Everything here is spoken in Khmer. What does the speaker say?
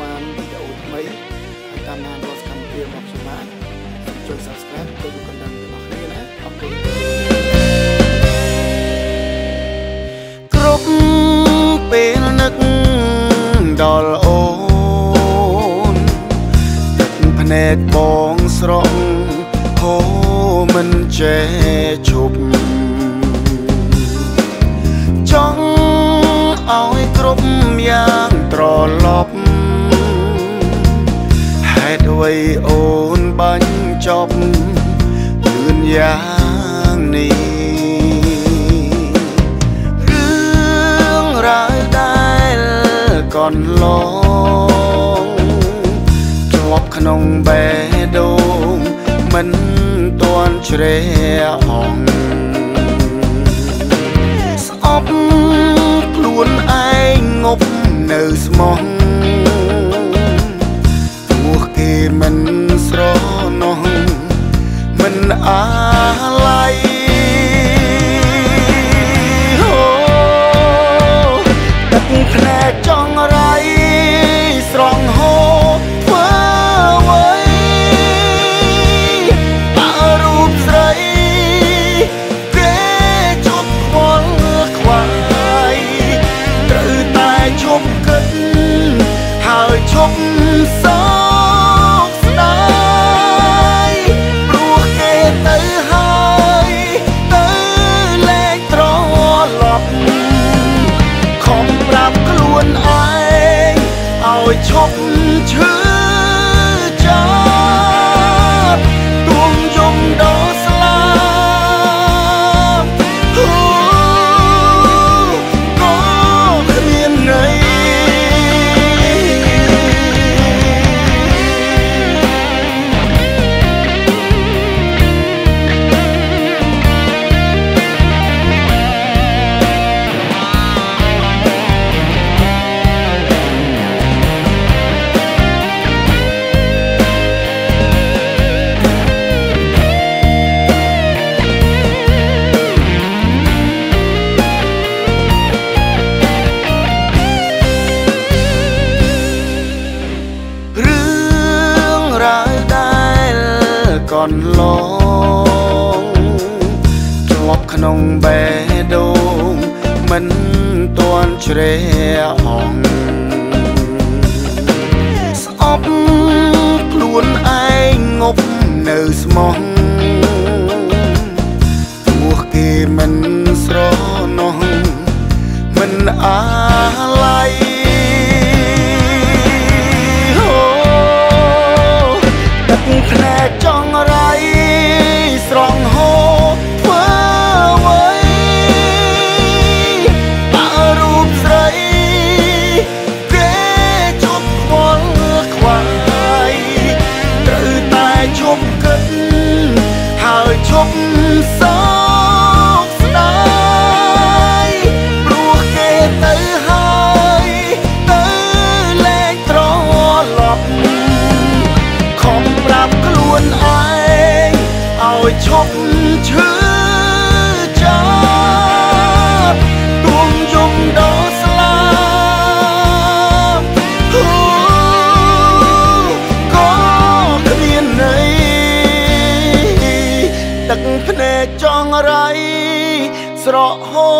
បានវីដេអូថ្មីហើយតាមដានរាល់សកម្មភាពរបស់ខ្ញុំបានជួយ Subscribe ទៅកណ្ដឹងរបស់គ្នាណាអរគុណគ្រប់ពេលនឹកដល់អូនទឹកភ្នែកបងស្រងហូមិនចេះជប់ចង់ឲ្យគ្រប់យ៉ាងត្រឡប់ យ៉ាងនេះរឿងរ៉ាវដែលកន្លងជាប់ក្នុងបេះដូងមិនទាន់ជ្រះអងស្អប់ខ្លួនឯងងប់នៅស្មោះទោះគេមិនស្រណោះមិន អាឡ័យអូទឹកភ្នែកចង់រៃស្រង់ហូរធ្វើអ្វីបើរូបស្រីគេជប់ខ្វល់ខ្វាយត្រូវតែជប់គិតហើយជប់សោ ឲ្យ ន្លងជាប់ក្នុងបេះដូងមិនទាន់ជ្រះអងស្អប់ខ្លួនឯងងប់នៅស្មោះទោះគេមិនស្រណោះមិនអាឡ័យ ស្រង់ហូ ឈប់ឈឺចាប់ទួងយំដល់ស្លាប់អូក៏គ្មានន័យទឹកភ្នែកចង់រៃស្រកហូរធ្វើ